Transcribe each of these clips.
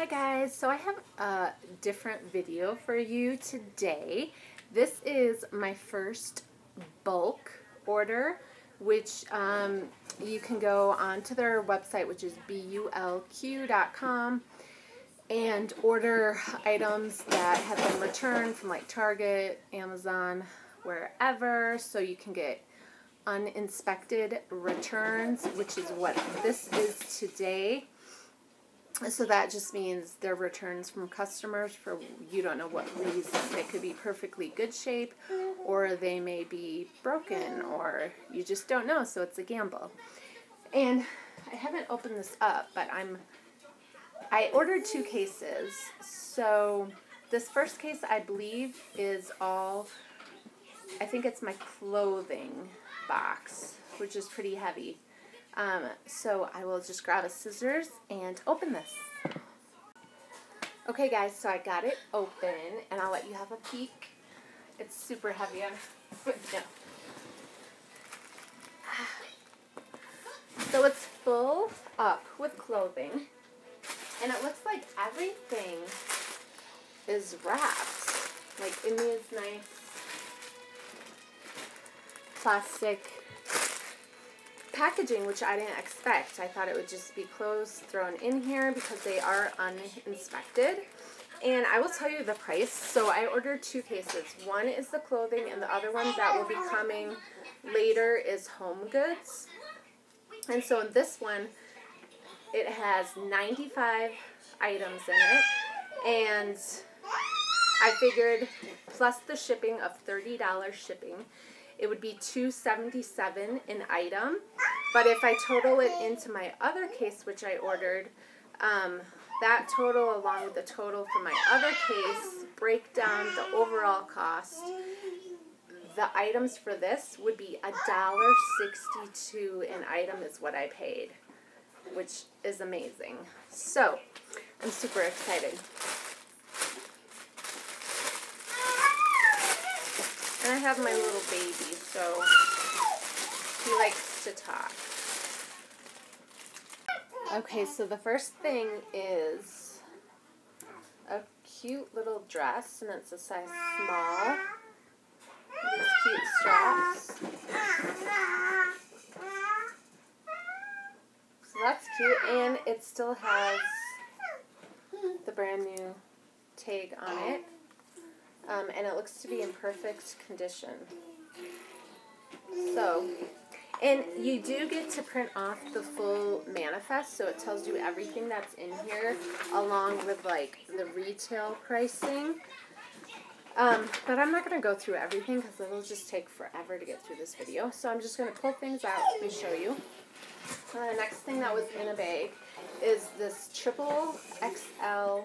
Hi guys, so I have a different video for you today. This is my first bulk order, which um, you can go onto their website, which is bulq.com, and order items that have been returned from like Target, Amazon, wherever, so you can get uninspected returns, which is what this is today. So that just means they're returns from customers for you don't know what reason. They could be perfectly good shape or they may be broken or you just don't know, so it's a gamble. And I haven't opened this up, but I'm I ordered two cases. So this first case I believe is all I think it's my clothing box, which is pretty heavy. Um, so I will just grab a scissors and open this. Okay guys, so I got it open and I'll let you have a peek. It's super heavy. No. So it's full up with clothing and it looks like everything is wrapped like in these nice plastic packaging, which I didn't expect. I thought it would just be clothes thrown in here because they are uninspected. And I will tell you the price. So I ordered two cases. One is the clothing and the other one that will be coming later is home goods. And so in this one, it has 95 items in it. And I figured plus the shipping of $30 shipping, it would be 277 an item. But if I total it into my other case, which I ordered, um, that total along with the total for my other case break down the overall cost. The items for this would be a dollar sixty-two an item is what I paid, which is amazing. So, I'm super excited. And I have my little baby, so he likes to talk. Okay, so the first thing is a cute little dress, and it's a size small. These cute straps. So that's cute, and it still has the brand new tag on it. Um, and it looks to be in perfect condition. So, and you do get to print off the full manifest, so it tells you everything that's in here, along with like the retail pricing. Um, but I'm not going to go through everything because it'll just take forever to get through this video. So I'm just going to pull things out and show you. Uh, the next thing that was in a bag is this triple XL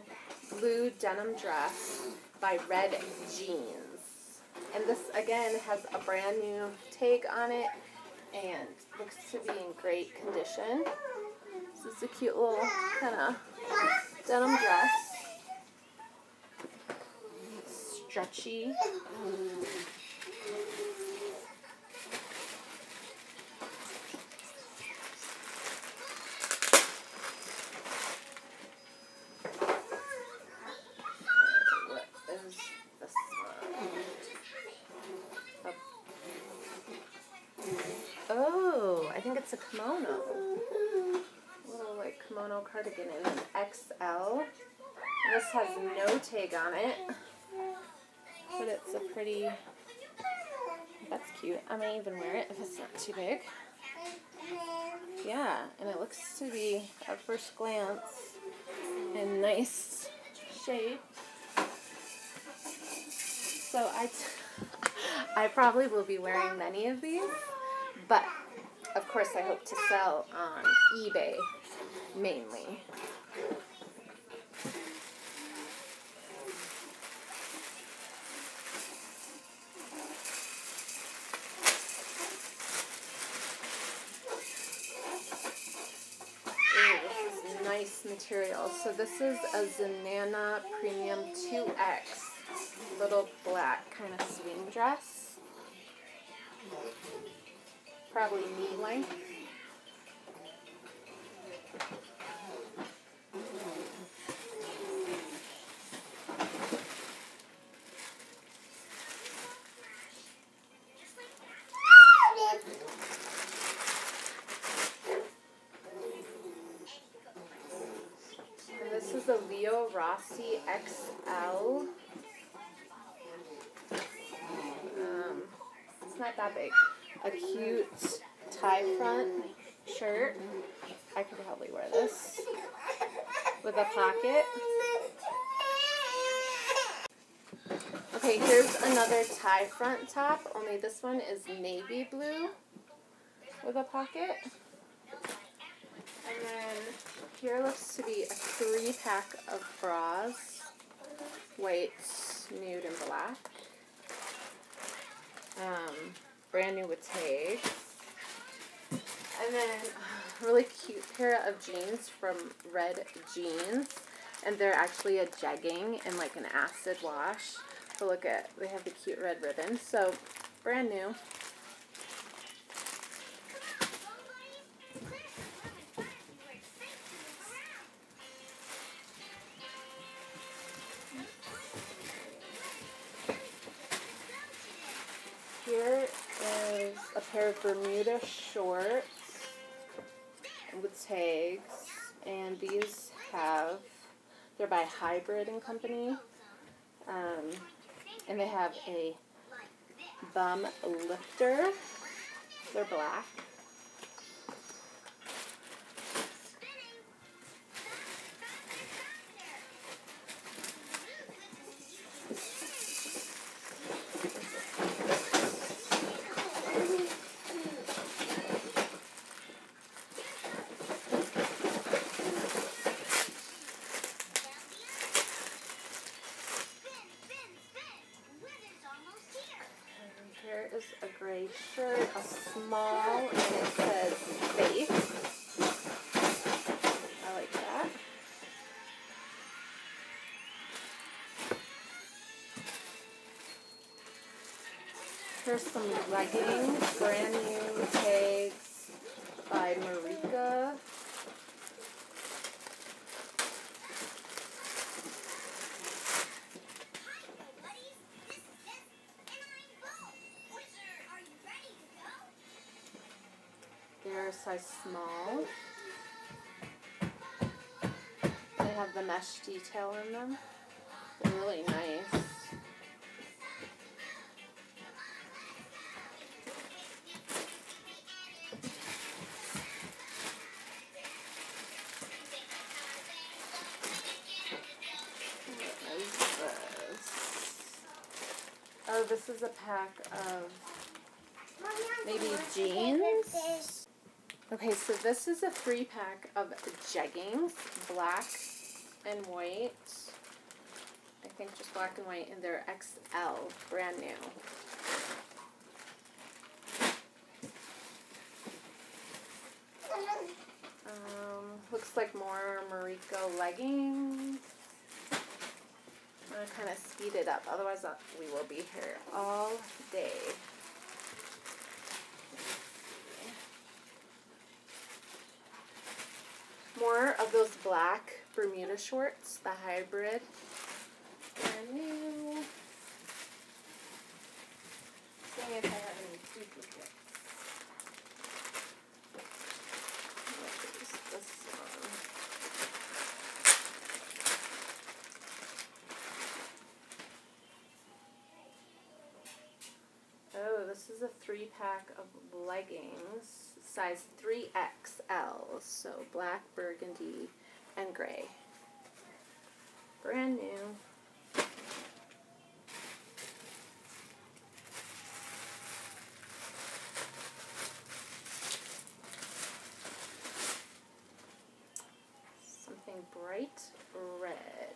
blue denim dress by Red Jeans. And this, again, has a brand new tag on it and looks to be in great condition. This is a cute little kind of denim dress. Stretchy. Oh, I think it's a kimono. A little like kimono cardigan in an XL. This has no tag on it, but it's a pretty, that's cute. I may even wear it if it's not too big. Yeah, and it looks to be, at first glance, in nice shape. So I, I probably will be wearing many of these. But, of course, I hope to sell on eBay mainly. Ooh, this is nice material. So this is a Zenana Premium 2X little black kind of swing dress probably knee length. is a Leo Rossi XL. Um, it's not that big. A cute tie front shirt. I could probably wear this with a pocket. Okay, here's another tie front top, only this one is navy blue with a pocket. And then here looks to be a three pack of bras, white, nude, and black. Um, brand new with tags. And then a really cute pair of jeans from Red Jeans. And they're actually a jegging and like an acid wash. So look at, they have the cute red ribbon. So brand new. Is a Bermuda shorts with tags, and these have, they're by Hybrid and Company, um, and they have a bum lifter. They're black. And here is a gray shirt, a small, and it says faith. I like that. Here's some leggings, brand new tags by Marika. Small. They have the mesh detail in them. They're really nice. Oh, this is a pack of maybe jeans. Okay, so this is a three pack of jeggings, black and white. I think just black and white, and they're XL, brand new. Um, looks like more Marika leggings. I'm gonna kind of speed it up, otherwise uh, we will be here all day. More of those black Bermuda shorts, the hybrid. Brand new. Seeing if I have any duplicates. Oh, this is a three pack of leggings, size 3XL. So black, burgundy, and gray. Brand new. Something bright red.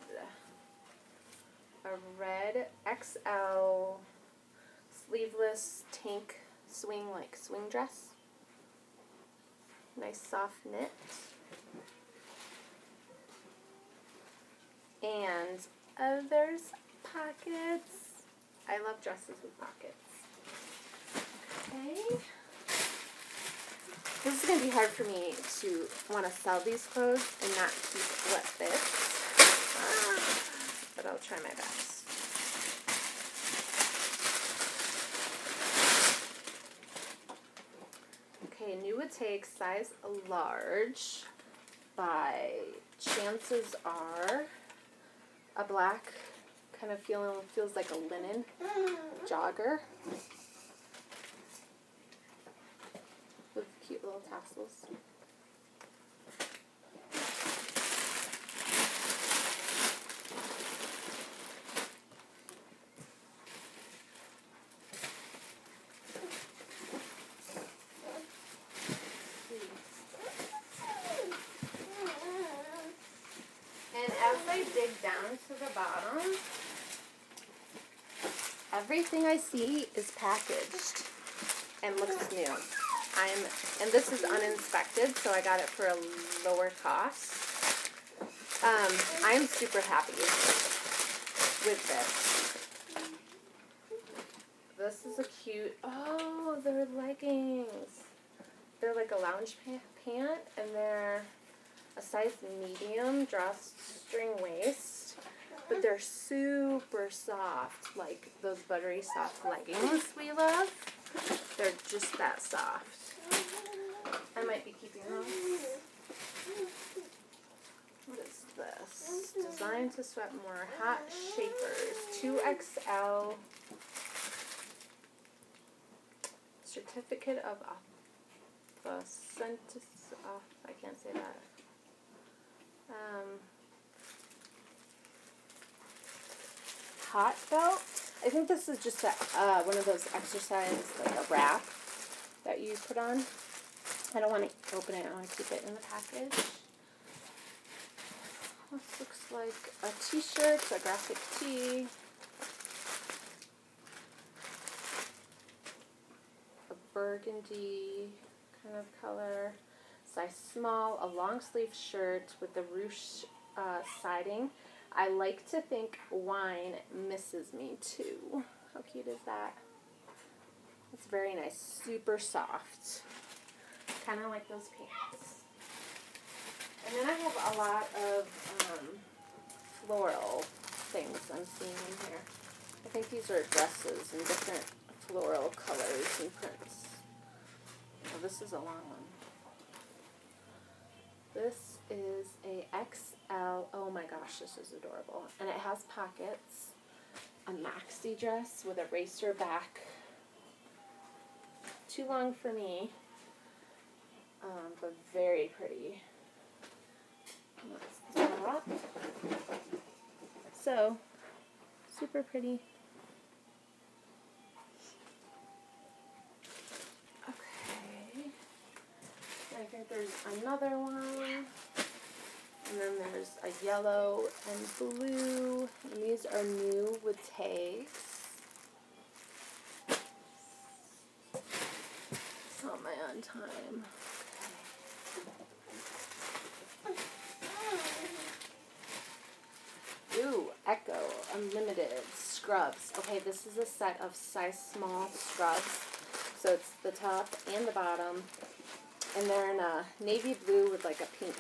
A red XL sleeveless tank swing like swing dress. Nice soft knit. And there's pockets. I love dresses with pockets. Okay. This is going to be hard for me to want to sell these clothes and not keep what fits. Ah, but I'll try my best. Okay, new would take size large by chances are a black kind of feeling feels like a linen jogger with cute little tassels. And as I dig down to the bottom, everything I see is packaged and looks new. I'm, and this is uninspected, so I got it for a lower cost. Um, I'm super happy with this. This is a cute, oh, they're leggings. They're like a lounge pant, and they're a size medium drawstring waist, but they're super soft, like those buttery soft leggings we love. They're just that soft. I might be keeping those. What is this? Designed to sweat more. Hot Shapers. 2XL. Certificate of authenticity. I can't say that. Um, hot belt. I think this is just a, uh, one of those exercise, like a wrap that you put on. I don't want to open it. I want to keep it in the package. This looks like a t-shirt, a graphic tee. A burgundy kind of color. Size small, a long sleeve shirt with the ruche uh, siding. I like to think wine misses me too. How cute is that? It's very nice. Super soft. Kind of like those pants. And then I have a lot of um, floral things I'm seeing in here. I think these are dresses in different floral colors and prints. Oh, this is a long one. This is a XL. Oh my gosh, this is adorable. And it has pockets. A maxi dress with a racer back. Too long for me, um, but very pretty. So, super pretty. Okay. I think there's another one. And then there's a yellow and blue. And these are new with tags. Am I on time? Ooh, Ecko Unlimited scrubs. Okay, this is a set of size small scrubs. So it's the top and the bottom. And they're in a navy blue with like a pink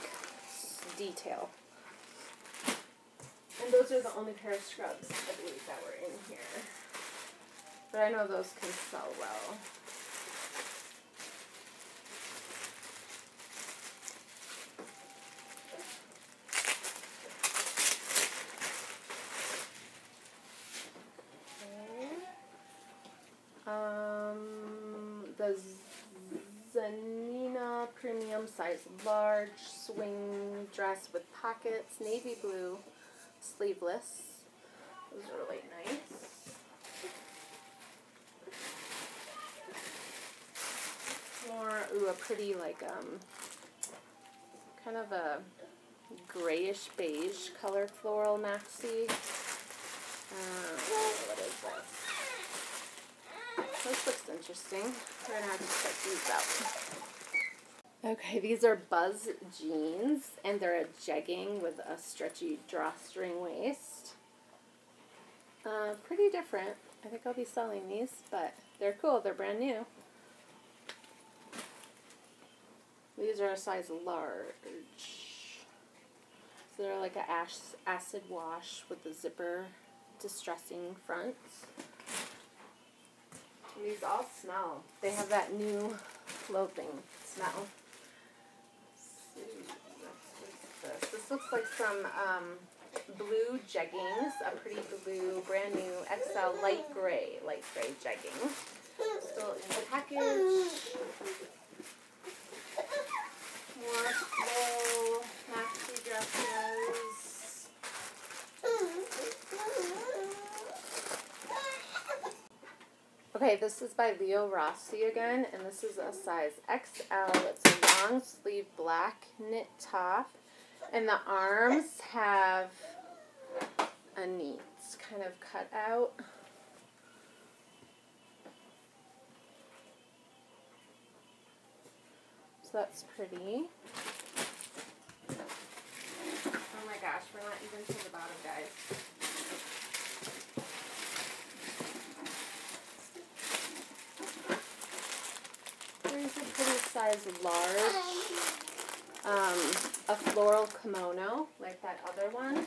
detail. And those are the only pair of scrubs, I believe, that were in here. But I know those can sell well. Okay. Um, the Zenana Premium Size Large Swing Dress with Pockets, Navy Blue, sleeveless. Those are really nice. More, ooh, a pretty, like, um, kind of a grayish beige color floral maxi. Uh, what is this? This looks interesting. We're gonna have to check these out. Okay, these are Buzz jeans, and they're a jegging with a stretchy drawstring waist. Uh, pretty different. I think I'll be selling these, but they're cool. They're brand new. These are a size large. So they're like an ash, acid wash with the zipper distressing front. These all smell. They have that new clothing smell. Let's see, what is looks like some um, blue jeggings, a pretty blue, brand new XL light gray, light gray jeggings. Still in the package. More floral maxi dresses. Okay, this is by Leo Rossi again, and this is a size XL. It's a long sleeve black knit top, and the arms have a neat kind of cut out. So that's pretty. Oh my gosh, we're not even to the bottom, guys. Here's a pretty size large. Um, a floral kimono, like that other one.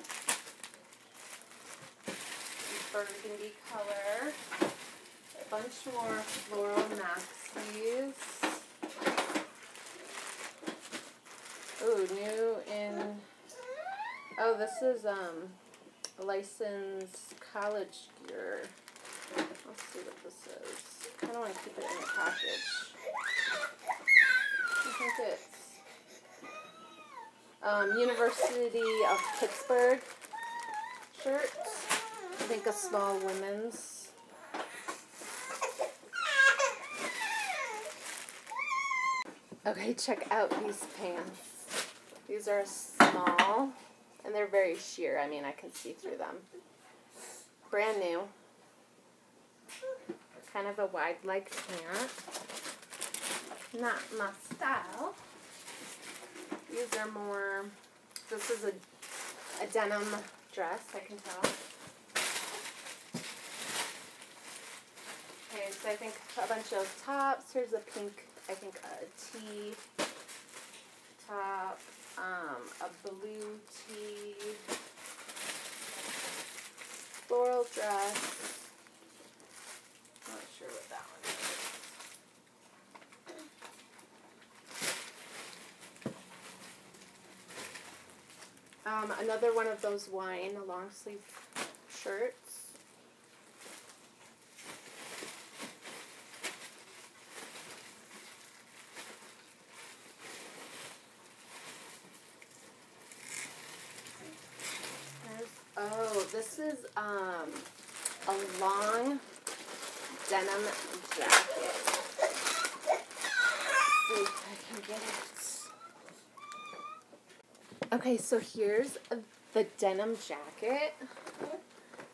Burgundy color. A bunch more floral maxis. Ooh, new in. Oh, this is um, licensed college gear. Let's see what this is. I kind of want to keep it in the package. I think it's um, University of Pittsburgh shirt. I think a small women's. Okay, check out these pants. These are small and they're very sheer. I mean, I can see through them. Brand new. Kind of a wide leg pant. Not my style. These are more, this is a, a denim dress, I can tell. Okay, so I think a bunch of tops. Here's a pink, I think a tee top, um, a blue tee, floral dress. Not sure what that one is. Um, another one of those wine long sleeve shirts. Oh, this is um, a long denim jacket. See if I can get it. Okay, so here's the denim jacket.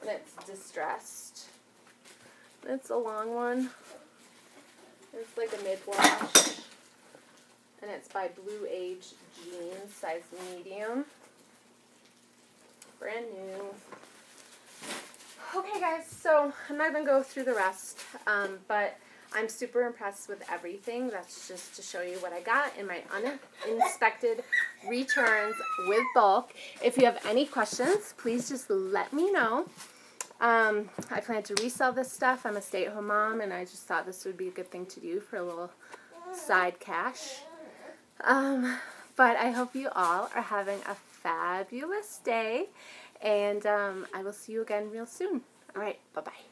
And it's distressed. It's a long one. It's like a mid-wash. And it's by Blue Age Jeans, size medium. Brand new. Okay guys, so I'm not going to go through the rest, um, but I'm super impressed with everything. That's just to show you what I got in my uninspected returns with Bulq. If you have any questions, please just let me know. Um, I plan to resell this stuff. I'm a stay-at-home mom, and I just thought this would be a good thing to do for a little side cash. Um, but I hope you all are having a fabulous day, and um, I will see you again real soon. All right, bye-bye.